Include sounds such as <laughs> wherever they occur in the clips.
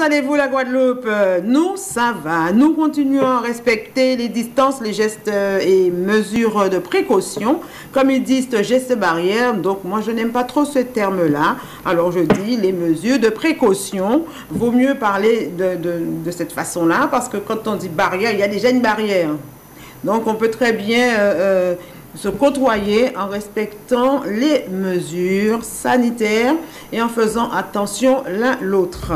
allez-vous la Guadeloupe? Euh, Nous, ça va. Nous continuons à respecter les distances, les gestes euh, et mesures de précaution. Comme ils disent, gestes barrières. Donc, moi, je n'aime pas trop ce terme-là. Alors, je dis les mesures de précaution. Vaut mieux parler de, cette façon-là parce que quand on dit barrière, il y a déjà une barrière. Donc, on peut très bien... Euh, se côtoyer en respectant les mesures sanitaires et en faisant attention l'un l'autre.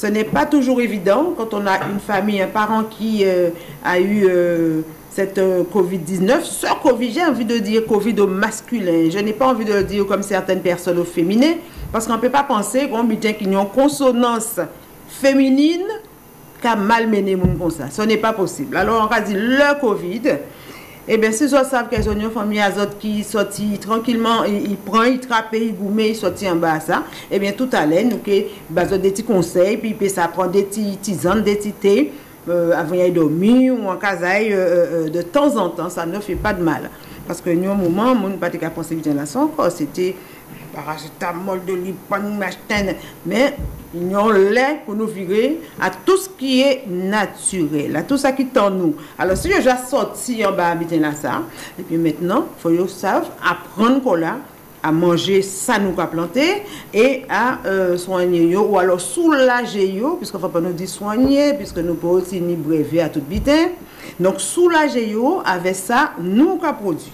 Ce n'est pas toujours évident quand on a une famille, un parent qui euh, a eu euh, cette euh, Covid-19. Ce Covid, j'ai envie de dire Covid au masculin. Je n'ai pas envie de le dire comme certaines personnes au féminin, parce qu'on ne peut pas penser qu'on bien qu'il y a une consonance féminine qui a malmené mon comme ça. Ce n'est pas possible. Alors on va dire le Covid. Eben, se zot sav ke zon yon fami a zot ki soti tranquilman, yi pran, yi trape, yi goume, yi soti an ba sa, eben, tout alen, nou ke bazot de ti konsey, pi pe sa pran de ti tizan, de ti te, euh, avon yay domi, ou an kazay, euh, de tan zan tan, sa ne fe pa de mal. Paske nou an mouman, moun pati ka pon se vijan la son kos, se te... paracétamol, de l'hypone, machin, mais ont l'air pour nous virer à tout ce qui est naturel, à tout ça qui est en nous. Alors, si je sorti en bas habiter là, ça, et puis maintenant, il faut que savent apprendre qu'on à manger ça nous a planté et à euh, soigner ou alors soulager puisqu'on ne pas nous dire soigner puisque nous pouvons aussi ni brever à tout bitin donc soulager avec ça nous avons produit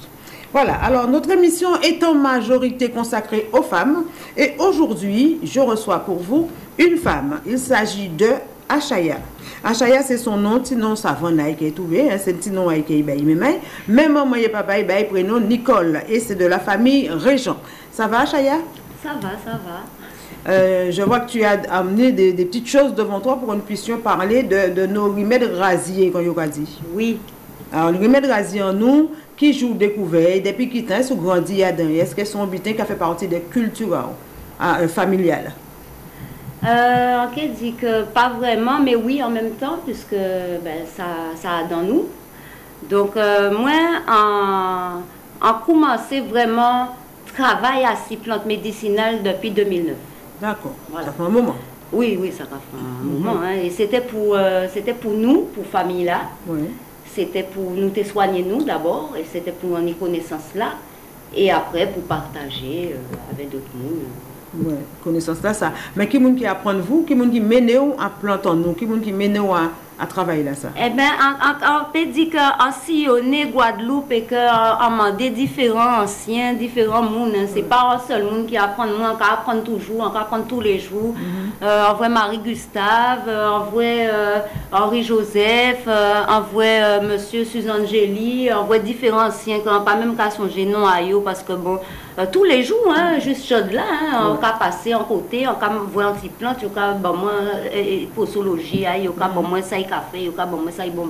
voilà, alors notre émission est en majorité consacrée aux femmes et aujourd'hui je reçois pour vous une femme. Il s'agit de Achaya. Achaya, c'est son nom, sinon savon qui est trouvé, hein, c'est le nom qui est mais Même maman et papa, il prénom Nicole et c'est de la famille Régent. Ça va, Achaya? Ça va, ça va. Euh, je vois que tu as amené des, petites choses devant toi pour que nous puissions parler de, nos remèdes rasiers, comme tu as dit. Oui. Alors, les remèdes rasiers en nous, qui jouent découvert, depuis qu'ils ont grandi à est-ce que son butin qui fait partie des cultures hein, euh, familiales? Euh, ok, dit que pas vraiment, mais oui en même temps, puisque ben, ça, ça a dans nous. Donc, euh, moi, en, en commencé vraiment travail à ces plantes médicinales depuis 2009. D'accord, ça fait un moment. Oui, oui, ça fait un mhm. moment. Hein. Et c'était pour, euh, c'était pour nous, pour famille là. C'était pour nous te soigner nous d'abord, et c'était pour une connaissance là. Et après, pour partager euh, avec d'autres mondes. Oui, connaissance là, ça. Mais qui est-ce qui apprend vous, qui est-ce qui mène à planter nous, qui est-ce qui mène à à travailler là ça Eh bien, on, peut dire qu'en sillonner Guadeloupe et qu'en des différents anciens, différents mondes, hein. c'est pas un seul monde qui apprend, nous, on apprend toujours, on apprend tous les jours. Mm-hmm. Euh, on voit Marie-Gustave, euh, on voit euh, Henri-Joseph, on voit Monsieur Suzanne Gély, on voit différents anciens, qui n'ont pas même qu'à songer non à eux, parce que bon, tous les jours, hein, juste chaude là, hein, on peut passer en côté, on peut voir un petit plante, on peut bon, moi, posologie, on peut bon, moi, ça café, yo ka bon ça bon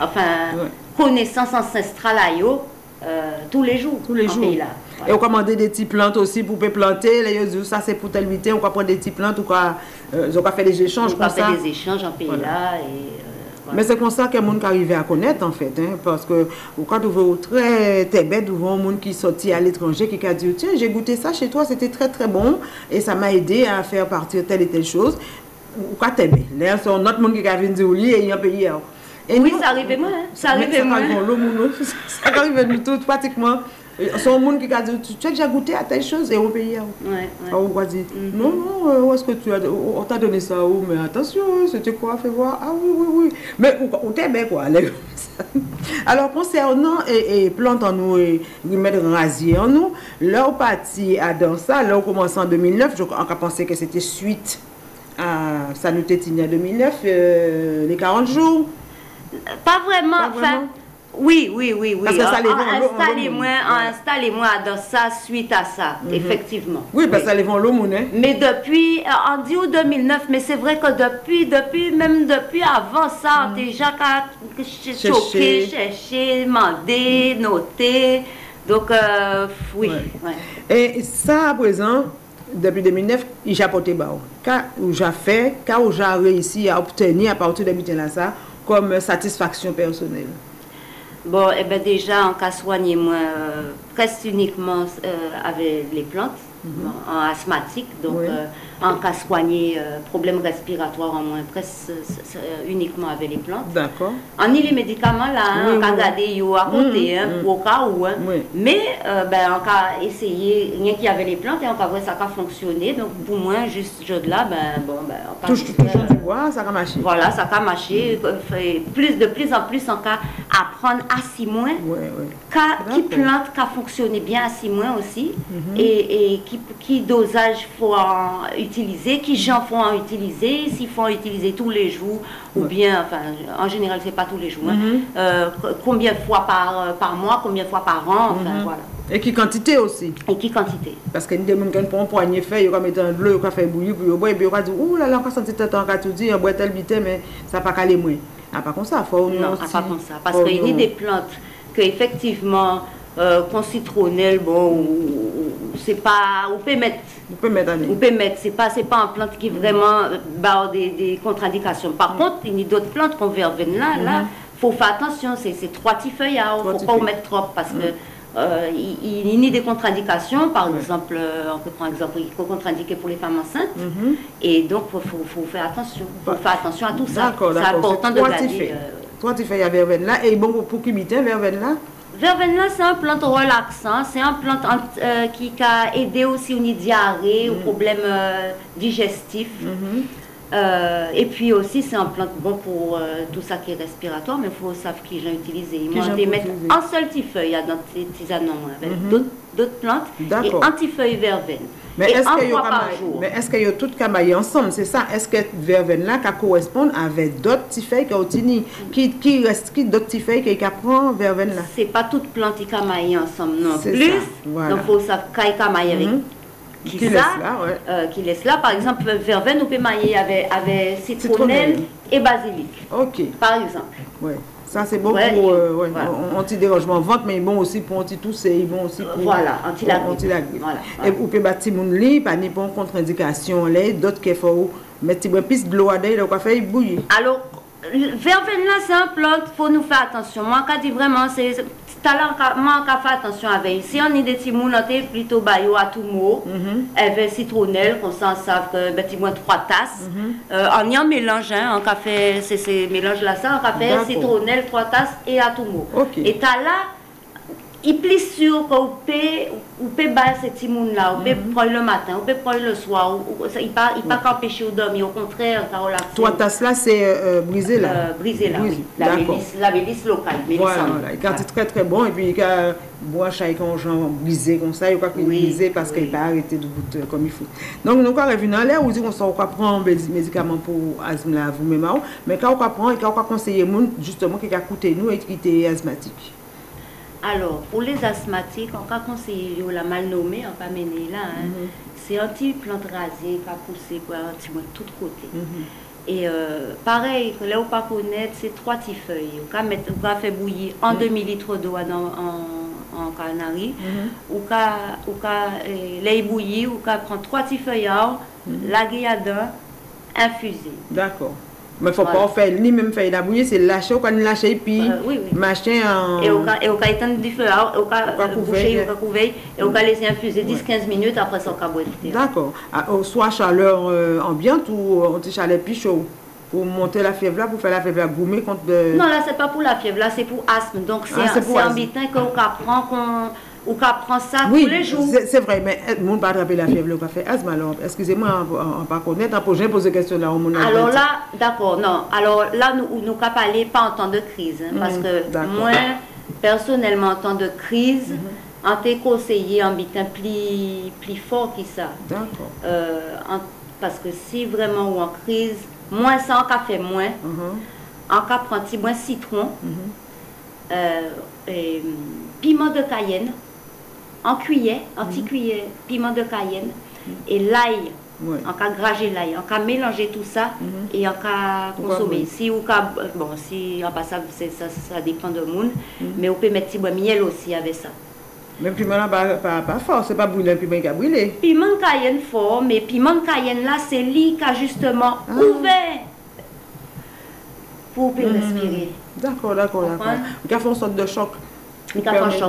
Enfin, connaissance ancestrale à yo euh, tous les jours. Tous les jours. là. Et on commande des petites plantes aussi pour planter. Là, ça c'est pour tel on va prendre des petites plantes ou quoi. Euh, on des échanges on comme ça. On faire des échanges en pays là. Et, euh, Mais c'est comme ça que monde arrive à connaître en fait, hein, parce que quand vous voyez très, très bête, vous voyez un monde qui sortit à l'étranger qui a dit tiens j'ai goûté ça chez toi, c'était très très bon et ça m'a aidé à faire partir telle et telle chose ou quoi t'aimer. Là, c'est un autre monde qui a venu dire oui et il y a un pays. Et oui, ça arrive moi. Hein. Ça arrive moi. <laughs> Ça arrive nous tous pratiquement. C'est un monde qui a dit tu as déjà goûté à telle chose et au pays. Ouais, ouais. On va dire non, non, euh, où est-ce que tu as. On t'a donné ça où? Mais attention, hein, c'était quoi Fais voir. Ah oui, oui, oui. Mais on t'aimait quoi. <laughs> Alors, concernant et, et plantes en nous et remèdes rasiers en nous, leur partie à dans ça, là, on commence en 2009, on a pensé que c'était suite à Saluté en 2009, les 40 jours Pas vraiment. enfin, oui, oui, oui, oui. Parce que ça les Installez-moi installez dans ça suite à ça, mhm. effectivement. Oui, parce que ça les vend. Hein. Mais depuis, euh, on dit au 2009, mais c'est vrai que depuis, depuis, même depuis avant ça, mhm. déjà choqué, cherché, demandé, noté. Donc, euh, oui. Et ça, à présent, depuis 2009, il a porté bas. Car j'ai fait, car j'ai réussi à obtenir à partir de là ça comme satisfaction personnelle. Bon, eh ben déjà, en cas soigné, moi, euh, presque uniquement euh, avec les plantes, mhm. en asthmatique. Donc, euh, en cas soigner euh, problème respiratoire en moins presque uniquement avec les plantes. D'accord. En les médicaments là, hein, on oui, garder à côté, hein, au cas où. Hein. Mais euh, ben, on a essayé, rien qui avait les plantes et on a vu ça a fonctionné. Donc pour moi, juste je de là, ben bon, ben on a Touche, toujours du bois, ça a marché. Voilà, ça a marché. Plus de plus en plus, on a apprendre à six mois. Ouais, Qui plante, qui a fonctionné bien à six mois aussi. Mhm. Et, et qui, qui dosage faut utiliser, qui gens font utiliser, s'il faut en utiliser tous les jours, ou bien, enfin, en général, c'est pas tous les jours, hein. mhm. euh, combien de fois par, euh, par mois, combien de fois par an, enfin, mhm. voilà. Et qui quantité aussi? Et qui quantité? Parce que nous gens qui pour un poignet fait, vont mettre un bleu, ils vont faire bouillir, puis ils vont dire, ouh là là, on va sentir tant qu'à tout dire, on boit tel bité, mais ça n'a pas calé moins. Ah, pas comme ça, faut Non, pas comme ça. Parce qu'il y a des plantes que, effectivement, euh, qu'on citronnelle, bon, c'est pas. On peut mettre. On peut mettre, peut mettre. C'est pas, c'est pas une plante qui vraiment bah, des, des contre-indications. Par contre, il y a d'autres plantes qu'on verveine là, là, mm-hmm. faut faire attention. C'est trois petits feuilles, il ne faut pas en mettre trop parce que. Mm. Euh, il, y a des contre-indications, par exemple, euh, on peut prendre exemple, il faut contre-indiquer pour les femmes enceintes, mm-hmm. et donc il faut, faut, faire attention, faut bah, faire attention à tout ça. C'est important de garder. Toi, tu fais la verveine là, et bon, pour qui verveine là Verveine c'est un plante relaxant, c'est un plante euh, qui a aidé aussi aux diarrhée, aux mm. problèmes euh, digestifs. Mm-hmm. Euh, et puis aussi, c'est un plante bon pour tout ça qui est respiratoire, mais il faut savoir qui j'ai utilisé. Ils m'ont mettre un seul petit feuille dans ces tisanes avec mm-hmm. d'autres plantes et un petit feuille verveine. Mais est-ce qu'il y a mais est-ce y a tout camaillé ensemble c'est ça? Est-ce que verveine là correspond avec d'autres petits feuilles qui qui qui reste qui d'autres petits feuilles qui prend verveine là? C'est pas toutes plantes qui camaillent ensemble non. Plus donc faut savoir qu'il camaille avec qui, laisse là, ouais. euh, qui laisse là. Par exemple verveine on peut mailler avec avec citronnelle, et basilic ok. par exemple. Ouais. Ça, c'est bon pour euh, ouais, anti-dérangement ventre, mais bon aussi pour anti-tousser, bon aussi pour voilà, anti-la anti voilà, Et vous pouvez battre mon lit, pas ni pour contre-indication, d'autres qui font mettre peu de l'eau à quoi faire bouillir. Alors, verveine là, c'est un plant, faut nous faire attention. Moi, quand dit vraiment, c'est talent moi fait attention avec si on est des petits on plutôt bayo à tout mot avec citronnelle comme ça on savent que ben moins trois tasses. Mhm. euh, y en mélange hein, en café c'est ces mélange là ça en café citronnelle trois tasses et à tout mot et t'as là il plus sûr qu'on peut, on peut battre ces petits là, on peut mhm. prendre le matin, on peut prendre le soir, il ne pas, il pas qu'empêcher de dormir, au contraire, ça relaxe. Toi, tasse là, c'est euh, brisé là euh, Brisé là, oui. La mélisse, la locale, Voilà, voilà. Quand c'est très très bon, et puis il a bois chaque genre brisé comme ça, il a pas qu'il brisé parce qu'il pas arrêté de goûter comme il faut. Donc, nous, quand on revient en l'air, on dit qu'on s'en prend des médicaments pour asthme là, vous-même, mais quand on prend, et quand on conseille justement, qui a coûté nous et qui était asthmatique. Alors, pour les asthmatiques, on va conseiller la mal nommé, on va mener là. Hein. Mhm. C'est un petit plante rasée qui a poussé quoi, un petit de tous côtés. Mhm. Et euh, pareil, là où pas connaître, c'est trois petites feuilles. On va, mettre, on va faire bouillir en demi-litre d'eau en, en, canari. Ou va les bouillir, ou va prendre trois petites feuilles, la guillade infuser. D'accord. Mais il ne faut pas faire ni même faire la bouillie, c'est lâcher, on lâcher et puis euh, oui, oui. machin en... Et on va éteindre du feu, on va boucher, on va couvrir, et on va laisser infuser 10-15 minutes, après ça on. D'accord. Ah, soit chaleur euh, ambiante ou on dit chaleur plus chaud pour monter la fièvre là, pour faire la fièvre gourmet contre de... Non, là, c'est pas pour la fièvre, là, c'est pour asthme. Donc, c'est ah, un bitin qu'on prend, qu'on ou qu'on prend ça tous les jours. C'est vrai, mais le monde pas attraper la fièvre, le café asthme. Alors, excusez-moi, on ne pas connaître, pour j'ai posé question là. On alors là, d'accord, non. Alors là, nous ne pouvons pas parler pas en temps de crise. Hein, parce mm, que moi, personnellement, en temps de crise, mm-hmm. on t'a conseillé un bitin plus, plus fort que ça. D'accord. Euh, parce que si vraiment ou en crise, moins ça, en café moins. En cas prend moins citron, mm-hmm. euh, et, piment de Cayenne en cuillère, en mhm. cuillère, piment de cayenne et l'ail. En cas grager l'ail, en cas mélanger tout ça mhm. et en cas consommer. Si ou cas, bon, si en passant, ça, ça dépend de monde, mhm. mais on peut mettre petit miel aussi avec ça. Mais piment là, pas, pas, pas fort, c'est pas brûlé, piment qui a brûlé. Piment cayenne fort, mais piment cayenne là, c'est lui qui a justement ah. ouvert pour respirer. D'accord, d'accord, d'accord. A fait une sorte de choc.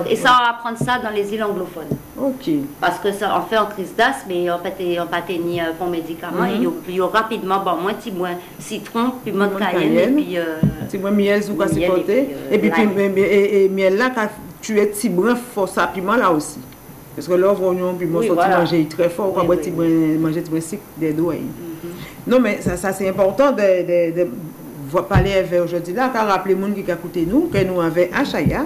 Et ça, on va prendre ça dans les îles anglophones. Ok. Parce que ça, on fait en crise d'asthme et on peut on pas tenir pour médicaments. Mhm. Et il rapidement, bon, moi, petit moins citron, piment Piment cayenne, cayenne. et puis. euh, C'est moi miel sous quoi Miel c'est puis, euh, Et puis, puis, mais- et, miel là, quand tu es petit brin, faut ça piment là aussi. Parce que là, on puis moi, Oui, voilà. manger très fort, on va petit manger petit brin sec des doigts. mhm. Non, mais ça, ça c'est important de, de, de voir- parler avec aujourd'hui là, car rappeler les gens qui a écouté nous, que nous avons Achaya.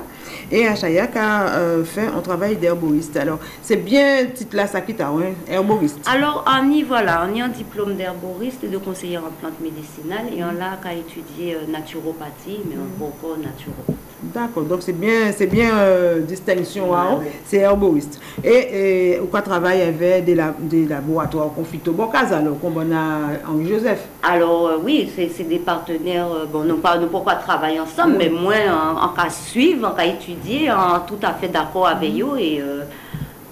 Et Achaya qui a euh, fait un travail d'herboriste. Alors, c'est bien titre là, ça qui t'a, hein, herboriste. Alors, on y, voilà, on y a un diplôme d'herboriste et de conseillère en plantes médicinales et on l'a qu'à étudier euh, naturopathie, mais Mm. on encore naturopathe. D'accord, donc c'est bien, c'est bien euh, distinction, hein, c'est herboriste. Et, et on travaille avec des, la- des laboratoires confito Bocaz, alors, comme on a Henri Joseph. Alors, euh, oui, c'est des partenaires, euh, bon, non pas, non pourquoi travailler ensemble, mais moi, en, en cas suivre, en cas étudier, en tout à fait d'accord avec Mm. eux et euh,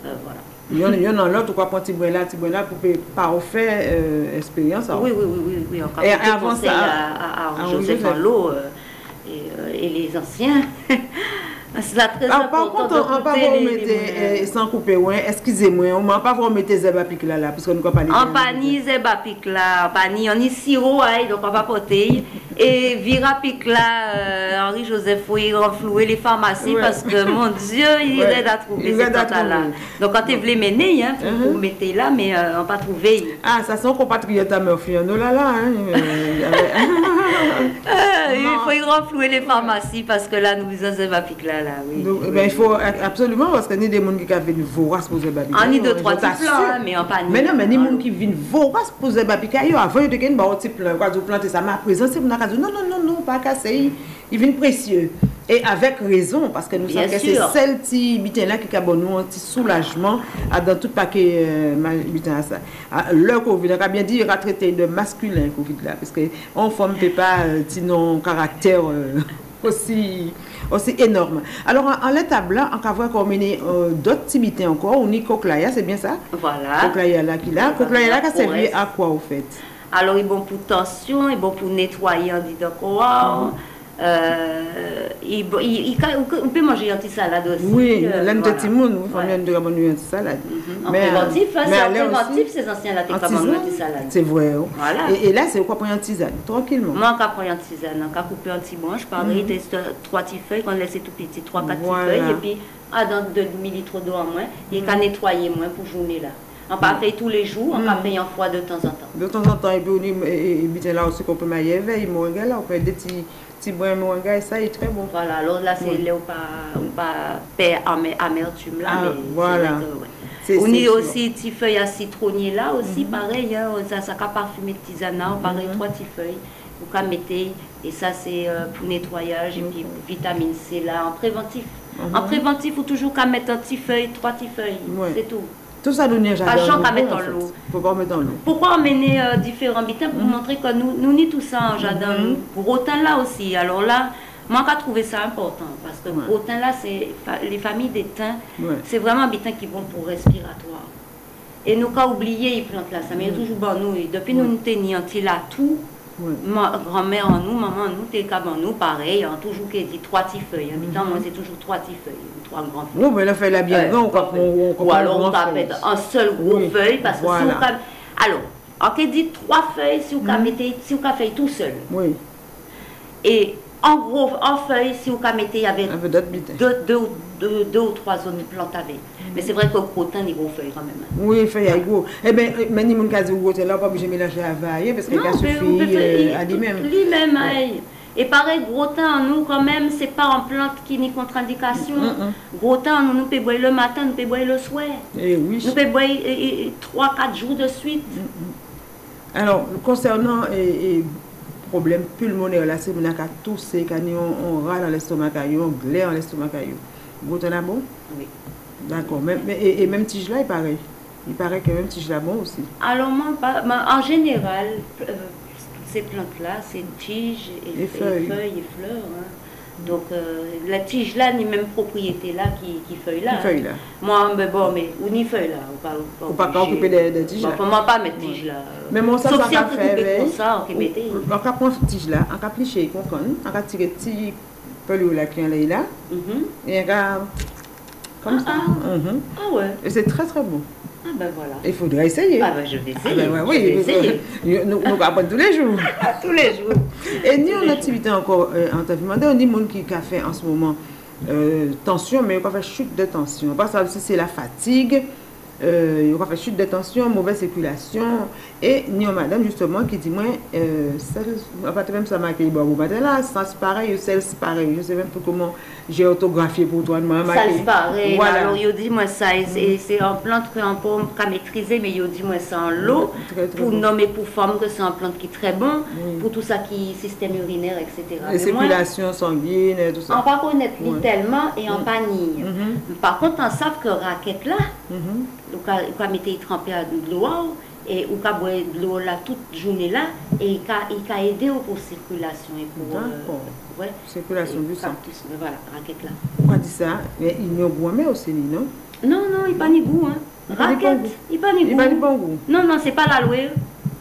voilà. Il y en a, en l'autre, quoi, petit brin là, pour faire parfait euh, expérience. Oui, oui, oui, oui, oui, encore Et avant ça, à, à, à Joseph Joseph. Enlot euh, et, euh, et les anciens. <laughs> C'est là très Ah, par contre, on ne pas vous mettre, les- euh, sans couper, ouais, excusez-moi, on ne va pas vous mettre Zeba Pic là, là, parce qu'on ne peut pas les pic là, on sirop, aïe, donc on va porter. Et vira pic là, euh, Henri-Joseph, oui, renflouer les pharmacies Ouais. parce que, mon Dieu, il Ouais. aide à trouver ces aide à plantes-là. trouver. Donc quand tu voulais mener, hein, faut Mhm. mettre là, mais euh, on va pas trouver. Ah, ça sent compatriote à Murphy, on là là, hein. euh, Euh, <laughs> il faut y renflouer les pharmacies parce que là, nous faisons zeba pic là, là, oui. Donc, eh ben, il faut absolument, parce qu'il y a des gens qui viennent voraces pour Zeba Pic. On y deux, trois t'assure. plans, hein, mais en pani. Mais non, mais des Ah, gens qui viennent voraces pour Zeba Pic, yo, avant, ils gagnent un petit plan, quand vous plantez ça, mais à présent, c'est pour non, non, non, non, pas casser, ils viennent précieux. Et avec raison, parce que nous savons que c'est celle qui là qui a bon nous un petit soulagement dans tout paquet euh, ça. Le Covid, on a bien dit, il a traité de masculin Covid là, parce que on forme peut pas euh, petit non caractère euh, <laughs> aussi aussi énorme. Alors en, en l'étape là, on va voir qu'on mené euh, d'autres activités encore, on y Coklaya, c'est bien ça? Voilà. Coklaya là qui là, Coklaya là qui a servi à quoi au fait? Alors, il est bon pour tension, il est bon pour nettoyer en disant quoi. Euh, il, il, il- on peut manger un petit salade aussi. Oui, euh, l'un de voilà. Ouais. famille de bonne salade. Mhm. En Mais, préventif, hein, c'est préventif, ces anciens là, t'es En pas manger un tisane, petit salade. C'est vrai. oh. Voilà. Et, et là, c'est quoi prendre une tisane, tranquillement. Moi, quand prendre une tisane, quand couper un petit branche, pareil, Mhm. teste trois petites feuilles, quand on laisse tout petit, trois, quatre petites feuilles, et puis, à dans deux millilitres d'eau en moins, et qu'à nettoyer moins pour journée là. On pas fait tous les jours, on pas fait une fois de temps en temps. De temps en temps, et puis on et, là aussi qu'on peut mailler veille, moringa là, on peut des petits, petits brins moringa et ça, est très bon. Voilà, alors là, c'est là où pas, paix amertume là, Ah, voilà. On y aussi des feuilles à citronnier là aussi, pareil, hein, ça, ça peut parfumer de tisana, pareil, Mhm. trois petites feuilles, vous pouvez mettre, et ça c'est euh, pour nettoyage, et puis pour vitamine C là, en préventif. En préventif, faut toujours qu'à mettre un petit feuille, trois petites feuilles, c'est tout. Tout ça. Pas qu'à bon, mettre en l'eau. Pas mettre dans l'eau? Pourquoi emmener euh, différents bitins pour montrer que nous, nous ni tout ça en jardin, Mhm. nous, gros temps là aussi. Alors là, moi, j'ai trouvé ça important parce que Ouais. temps là, c'est les familles des thym, Ouais. c'est vraiment un bitin qui vont pour respiratoire. Et nous, quand oublier les plantes là, ça Mm. m'est toujours bon nous. Depuis nous, nous tenions là tout. Ouais. Ma grand-mère en nous, maman en nous, t'es comme en nous, pareil, on a toujours qui dit trois petits feuilles. Un bitin, moi, c'est toujours trois petits feuilles, trois grands feuilles. Bon, mais là, fait la bien grand, on on Ou alors on tapette un seul gros Oui, feuille parce que voilà. si on alors en qui dit trois feuilles si vous Mhm. mettez si fait tout seul Oui, et en gros en feuille si vous mettez peu d'autres bitins. deux, deux, deux, deux ou trois autres plantes avec mais c'est vrai qu'au crotin des gros feuilles quand même hein. Oui, y a gros. Eh bien, mais ni mon cas gros, là, pas obligé de mélanger à vailler parce qu'il a suffi il- à lui-même. lui-même aïe. et pareil, gros thym, nous, quand même, c'est pas en plante qui ni contre-indication. Mm, Gros thym, nous, nous pouvons boire le matin, nous pouvons boire le soir. Eh oui. Nous pouvons boire 3-4 jours de suite. Alors, concernant et, problème pulmonaire, là, c'est qu'on a tousser, qu'on on, on râle dans l'estomac, on glaire dans l'estomac. Vous t'en bon? Oui. D'accord. Même- Et, même tige là, il paraît. Il paraît que même tige là, bon aussi. Alors, moi, en général, euh, ces plantes-là, c'est tiges et, Et et feuilles. et fleurs. hein. Donc, euh, la tige là, ni même propriété là qui, qui feuille là. Qui feuille là. Moi, mais bon, mais ou ni feuille là. Ou pas, Ou pas qu'à occuper des- des tiges Bon, là. faut moi pas mettre tige là. Mais mon ça, ça si on peut veille. comme ça, on peut mettre. On va prendre tige là, on va plicher, on va tirer petit pelure là qui est là. Mhm. Et on va comme ça. Mhm. Ah ouais. Et c'est très très beau. Ah ben voilà. Il faudrait essayer. Ah ben je vais Ah essayer. ben ouais, Je oui, vais nous- essayer. <laughs> nous, nous apprenons tous les jours. <laughs> Tous les jours. Et nous, en activité encore, euh, en demandé, on dit monde qui a fait en ce moment euh, tension, mais il a fait chute de tension. Pas ça aussi, c'est la fatigue, euh, il a fait chute de tension, mauvaise circulation. Et nous, madame, justement, qui dit, moi, euh, partir même ça m'a accueilli, bon, matin là, c'est pareil, c'est pareil. Je sais même pas comment j'ai orthographié pour toi, se pareil. Voilà. Mm. Alors, il dit moi ça, c'est- c'est en plante qu'on peut qu'à maîtriser, mais il dit moi ça en l'eau. Pour bon. nommer pour forme que c'est un plante qui est très bon, pour tout ça qui système urinaire, etc. Les circulations sanguines, tout en ça. pas connaître ni Ouais. tellement et en panille. Mhm, Par contre, on savent que raquette là, ou quand on mettait trempé à de l'eau et ou quand boire de l'eau là toute journée là et il a il a aidé pour circulation et pour D'accord. ouais Circulation du sang. cactus, mais voilà raquette là Pourquoi dit ça Mais il y a gourmet aussi, non? Non non il pas ni goût hein pas ni goût. il pas ni Il goût va du bon non non c'est pas l'aloe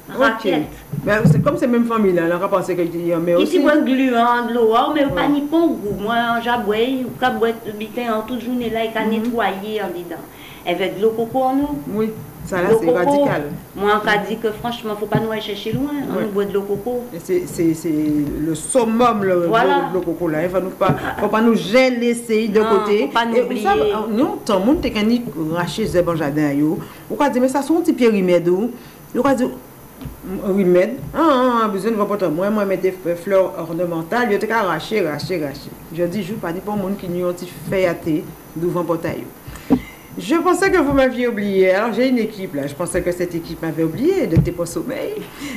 Ok. raquette Ben, c'est comme c'est même famille là, on a pensé qu'il y a mais il aussi. dit boire gluant de l'eau hein, mais pas Ouais. ni bon goût moi j'ai boire ou quand boire toute journée là il a Mhm. nettoyé en dedans avec de l'eau coco en nous. Oui, ça là c'est radical. Moi on a dit que franchement, faut pas nous aller chercher loin, on oui. boit de l'eau coco. C'est le summum le voilà. l'eau coco là, il faut, nous pas faut pas nous geler ces de non, côté. Faut Pas nous et ça non, tant monde te kan racher zé bon jardin yo. Ou ka dire mais ça sont un petit pierre remède ou. Ou ka dire remède. Ah ah, ah ah, besoin de porter moi moi mettre fleurs ornementales, yo te ka racher racher racher. Je dis joue pas dit pour monde qui n'y ont fait athée devant portail. Je pensais que vous m'aviez oublié. Alors, j'ai une équipe là. Je pensais que cette équipe m'avait oublié, de pas sommeil.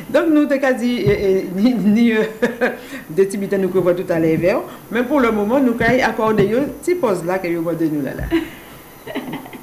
Donc, nous, t'as euh, euh, ni, ni euh, <laughs> de nous que tout à l'heure. Mais pour le moment, nous, quand accordé une petite pause là que vous de nous là. là. <laughs>